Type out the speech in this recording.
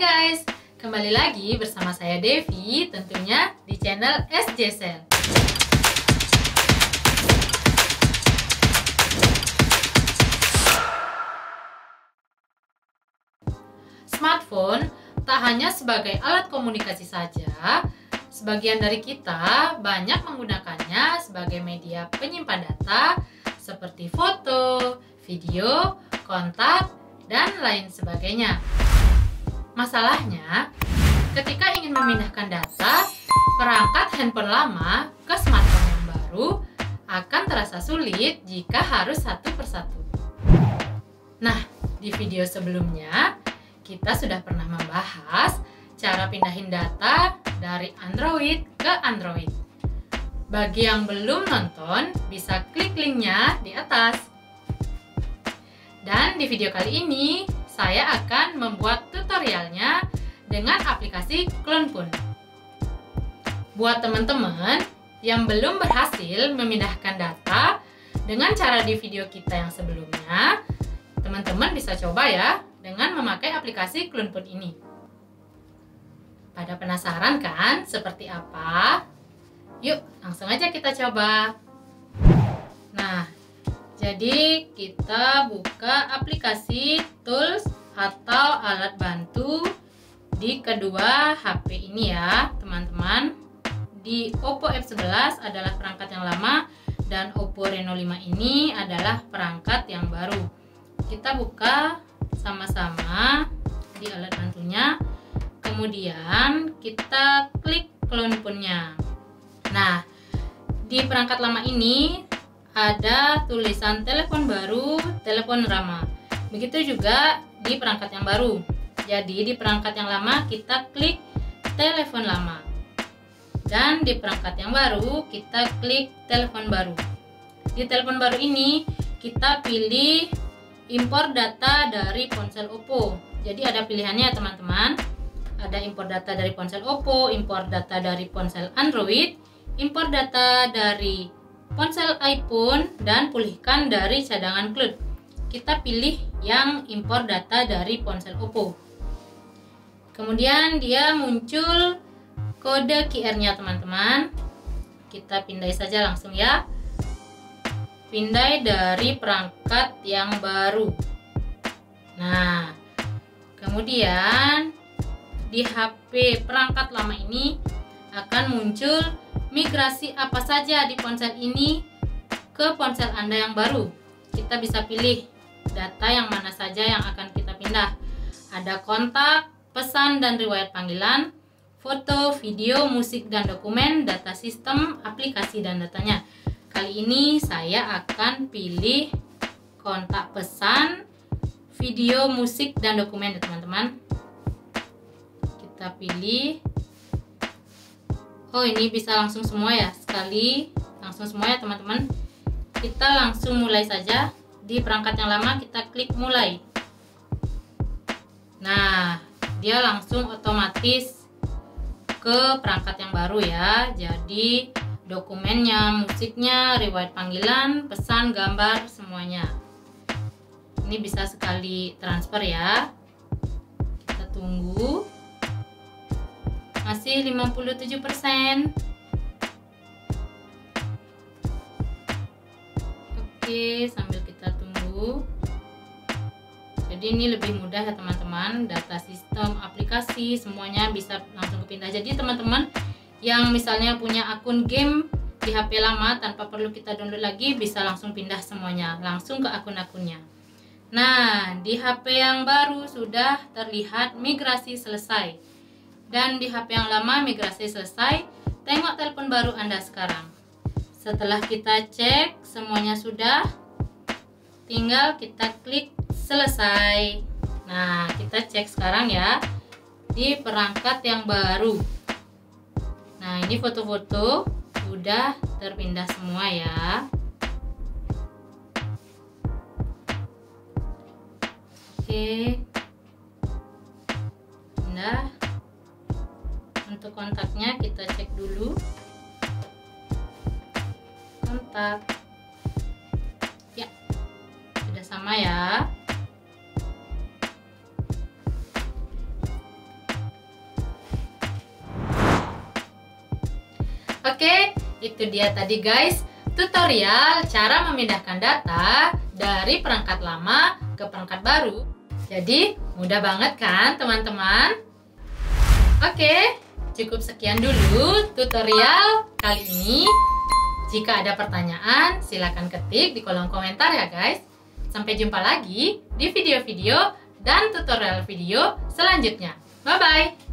guys, kembali lagi bersama saya Devi tentunya di channel SJ Cell. Smartphone tak hanya sebagai alat komunikasi saja, sebagian dari kita banyak menggunakannya sebagai media penyimpan data seperti foto, video, kontak, dan lain sebagainya. Masalahnya, ketika ingin memindahkan data perangkat handphone lama ke smartphone yang baru akan terasa sulit jika harus satu persatu. Nah, di video sebelumnya kita sudah pernah membahas cara pindahin data dari Android ke Android. Bagi yang belum nonton, bisa klik linknya di atas. Dan di video kali ini, saya akan membuat tutorialnya dengan aplikasi ClonePun. Buat teman-teman yang belum berhasil memindahkan data dengan cara di video kita yang sebelumnya, teman-teman bisa coba ya dengan memakai aplikasi ClonePun ini. Pada penasaran kan seperti apa? Yuk, langsung aja kita coba. Nah, jadi kita buka aplikasi tools atau alat bantu di kedua HP ini ya, teman-teman. Di Oppo F11 adalah perangkat yang lama dan Oppo Reno 5 ini adalah perangkat yang baru. Kita buka sama-sama di alat bantunya. Kemudian kita klik clone punnya. Nah, di perangkat lama ini ada tulisan telepon baru, telepon ramah. Begitu juga di perangkat yang baru. Jadi di perangkat yang lama kita klik telepon lama. Dan di perangkat yang baru kita klik telepon baru. Di telepon baru ini kita pilih impor data dari ponsel Oppo. Jadi ada pilihannya teman-teman. Ada impor data dari ponsel Oppo, impor data dari ponsel Android, impor data dari ponsel iPhone dan pulihkan dari cadangan cloud. Kita pilih yang impor data dari ponsel Oppo. Kemudian dia muncul kode QR-nya teman-teman. Kita pindai saja langsung ya. Pindai dari perangkat yang baru. Nah, kemudian di HP perangkat lama ini akan muncul migrasi apa saja di ponsel ini ke ponsel Anda yang baru. Kita bisa pilih data yang mana saja yang akan kita pindah. Ada kontak, pesan dan riwayat panggilan, foto, video, musik dan dokumen, data sistem, aplikasi dan datanya. Kali ini saya akan pilih kontak pesan, video, musik dan dokumen ya teman-teman. Kita pilih Oh ini bisa langsung semua ya sekali langsung semua ya teman-teman kita langsung mulai saja di perangkat yang lama kita klik mulai. Nah dia langsung otomatis ke perangkat yang baru ya. Jadi dokumennya musiknya riwayat panggilan pesan gambar semuanya. Ini bisa sekali transfer ya. Kita tunggu. Masih 57% oke sambil kita jadi ini lebih mudah ya teman-teman. Data sistem aplikasi semuanya bisa langsung kepindah. Jadi teman-teman yang misalnya punya akun game di HP lama tanpa perlu kita download lagi bisa langsung pindah semuanya. Langsung ke akun-akunnya. Nah, di HP yang baru sudah terlihat migrasi selesai. Dan di HP yang lama migrasi selesai. Tengok telepon baru Anda sekarang. Setelah kita cek semuanya sudah tinggal kita klik selesai. Nah kita cek sekarang ya di perangkat yang baru. Nah ini foto-foto sudah terpindah semua ya. Oke. Pindah. Untuk kontaknya kita cek dulu. Kontak sama ya. Oke, itu dia tadi guys tutorial cara memindahkan data dari perangkat lama ke perangkat baru. Jadi, mudah banget kan teman-teman? Oke, cukup sekian dulu tutorial kali ini. Jika ada pertanyaan, silakan ketik di kolom komentar ya guys. Sampai jumpa lagi di video-video dan tutorial video selanjutnya. Bye-bye!